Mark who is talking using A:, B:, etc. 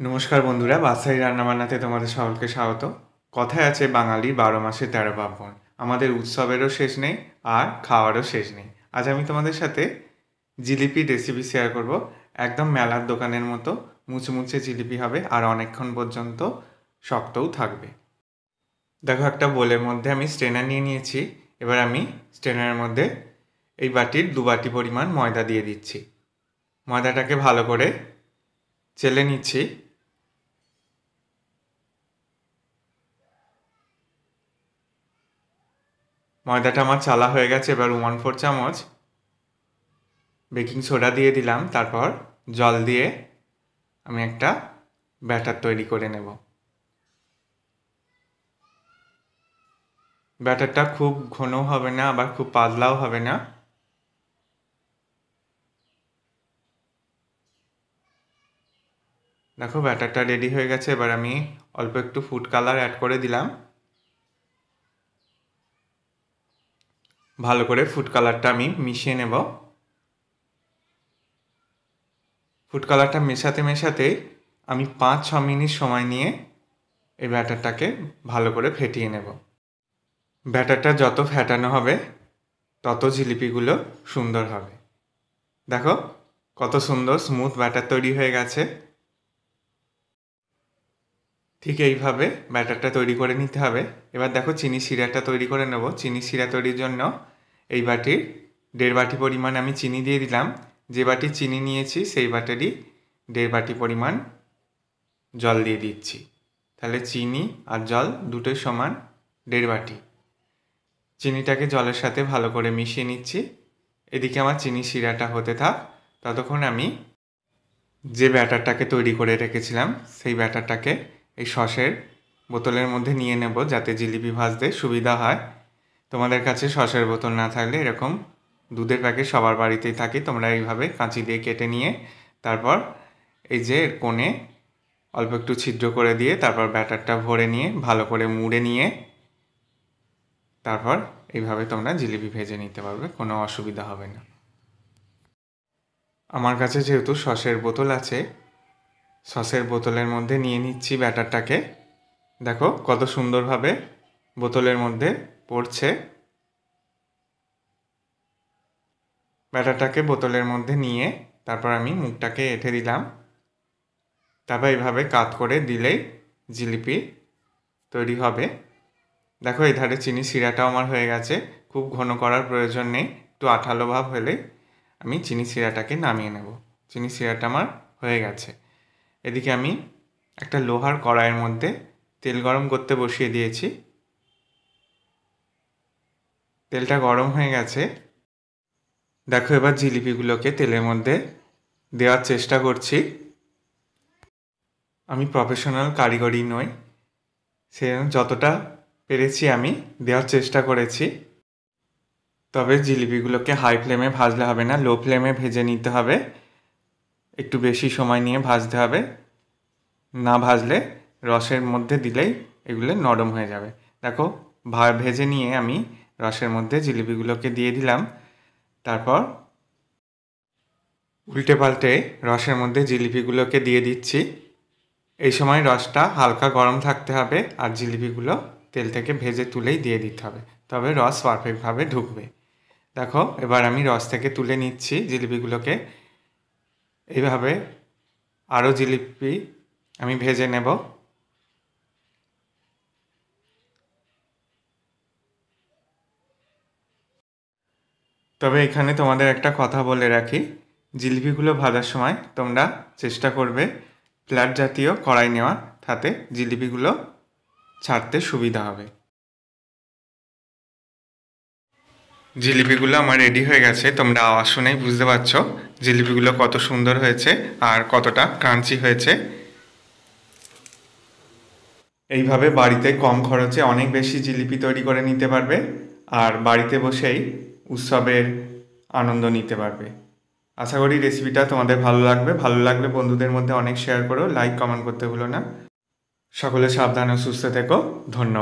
A: নমস্কার বন্ধুরা বাসাই রান্নাবান্নাতে তোমাদের সকলকে স্বাগত। কথায় আছে বাঙালি, বারো মাসে তেরো পার্বণ। আমাদের উৎসবেরও শেষ নেই, আর খাওয়ারও শেষ নেই। আজ আমি তোমাদের সাথে জিলিপি রেসিপি শেয়ার করব। একদম মেলার দোকানের মতো, মুচমুচে জিলিপি হবে, আর অনেকক্ষণ পর্যন্ত শক্তও থাকবে। দেখো, একটা বোলের মধ্যে আমি স্ট্রেনার নিয়ে নিয়েছি। এবার আমি স্ট্রেনারের মধ্যে এই বাটির দু বাটি পরিমাণ ময়দা দিয়ে দিচ্ছি। ময়দাটাকে ভালো করে চেলে নিচ্ছি। ময়দাটা আমার চালা হয়ে গেছে, এবার ওয়ান ফোর চামচ বেকিং সোডা দিয়ে দিলাম, তারপর জল দিয়ে আমি একটা ব্যাটার তৈরি করে নেব। ব্যাটারটা খুব ঘন হবে না, আবার খুব পাতলাও হবে না। দেখো ব্যাটারটা রেডি হয়ে গেছে, এবার আমি অল্প একটু ফুড কালার অ্যাড করে দিলাম। ভালো করে ফুড কালারটা আমি মিশিয়ে নেব। ফুড কালারটা মেশাতে মেশাতে আমি পাঁচ, ছ মিনিট সময় নিয়ে এই ব্যাটারটাকে ভালো করে ফেটিয়ে নেব। ব্যাটারটা যত ফ্যাটানো হবে, তত জিলিপিগুলো সুন্দর হবে। দেখো কত সুন্দর স্মুথ ব্যাটার তৈরি হয়ে গেছে। ঠিক এইভাবে ব্যাটারটা তৈরি করে নিতে হবে। এবার দেখো চিনি শিরাটা তৈরি করে নেব। চিনি শিরা তৈরির জন্য এই বাটির, দেড় বাটি পরিমাণ আমি চিনি দিয়ে দিলাম। যে বাটি চিনি নিয়েছি, সেই বাটারই দেড় বাটি পরিমাণ জল দিয়ে দিচ্ছি। তাহলে চিনি আর জল দুটোই সমান দেড় বাটি। চিনিটাকে জলের সাথে ভালো করে মিশিয়ে নিচ্ছি। এদিকে আমার চিনি শিরাটা হতে থাক। ততক্ষণ আমি যে ব্যাটারটাকে তৈরি করে রেখেছিলাম, সেই ব্যাটারটাকে এই সসের বোতলের মধ্যে নিয়ে নেব যাতে জিলিপি ভাজতে সুবিধা হয়। তোমাদের কাছে সসের বোতল না থাকলে এরকম দুধের প্যাকেট সবার বাড়িতেই থাকে, তোমরা এইভাবে কাঁচি দিয়ে কেটে নিয়ে তারপর এই যে কোণে অল্প একটু ছিদ্র করে দিয়ে তারপর ব্যাটারটা ভরে নিয়ে, ভালো করে মুড়ে নিয়ে তারপর এইভাবে তোমরা জিলিপি ভেজে নিতে পারবে, কোনো অসুবিধা হবে না। আমার কাছে যেহেতু সসের বোতল আছে, সসের বোতলের মধ্যে নিয়ে নিচ্ছি ব্যাটারটাকে। দেখো কত সুন্দরভাবে বোতলের মধ্যে পড়ছে। ব্যাটারটাকে বোতলের মধ্যে নিয়ে তারপর আমি মুখটাকে এঁটে দিলাম। তারপর এইভাবে কাত করে দিলেই জিলিপি তৈরি হবে। দেখো এই ধারে চিনি শিরাটাও আমার হয়ে গেছে। খুব ঘন করার প্রয়োজন নেই। একটু আঠালো ভাব হলে আমি চিনি শিরাটাকে নামিয়ে নেব। চিনি শিরাটা আমার হয়ে গেছে। এদিকে আমি একটা লোহার কড়াইয়ের মধ্যে তেল গরম করতে বসিয়ে দিয়েছি। তেলটা গরম হয়ে গেছে। দেখো এবার জিলিপিগুলোকে তেলের মধ্যে দেওয়ার চেষ্টা করছি। আমি প্রফেশনাল কারিগরি নই। সে যতটা পেরেছি আমি দেওয়ার চেষ্টা করেছি। তবে জিলিপিগুলোকে হাই ফ্লেমে ভাজলে হবে না লো ফ্লেমে ভেজে নিতে হবে। একটু বেশি সময় নিয়ে ভাজতে হবে। না ভাজলে রসের মধ্যে দিলেই এগুলো নরম হয়ে যাবে। দেখো ভেজে নিয়ে আমি রসের মধ্যে জিলিপিগুলোকে দিয়ে দিলাম। তারপর উল্টে পাল্টে রসের মধ্যে জিলিপিগুলোকে দিয়ে দিচ্ছি। এই সময় রসটা হালকা গরম থাকতে হবে আর জিলিপিগুলো তেল থেকে ভেজে তুলেই দিয়ে দিতে হবে। তবে রস পারফেক্টভাবে ঢুকবে। দেখো, এবার আমি রস থেকে তুলে নিচ্ছি জিলিপিগুলোকে। এইভাবে আরও জিলিপি আমি ভেজে নেব। তবে এখানে তোমাদের একটা কথা বলে রাখি। জিলিপিগুলো ভাজার সময় তোমরা চেষ্টা করবে ফ্ল্যাট জাতীয় কড়াই নেওয়া, তাতে জিলিপিগুলো ছাড়তে সুবিধা হবে। জিলিপিগুলো আমার রেডি হয়ে গেছে, তোমরা আওয়াজ শুনেই বুঝতে পারছ জিলিপিগুলো কত সুন্দর হয়েছে আর কতটা ক্রাঞ্চি হয়েছে। এইভাবে বাড়িতে কম খরচে অনেক বেশি জিলিপি তৈরি করে নিতে পারবে, আর বাড়িতে বসেই উৎসবের আনন্দ নিতে পারবে। আশা করি রেসিপিটা তোমাদের ভালো লাগবে। ভালো লাগলে বন্ধুদের মধ্যে অনেক শেয়ার করো। লাইক কমেন্ট করতে ভুলো না। সকলে সাবধান ও সুস্থ থেকো। ধন্যবাদ।